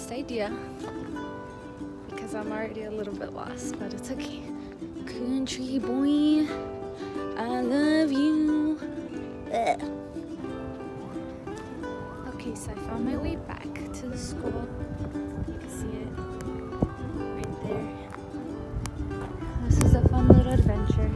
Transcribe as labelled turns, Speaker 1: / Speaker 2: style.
Speaker 1: best idea because I'm already a little bit lost, but it's okay. Country boy, I love you. Ugh. Okay, so I found my way back to the school. You can see it right there. This is a fun little adventure.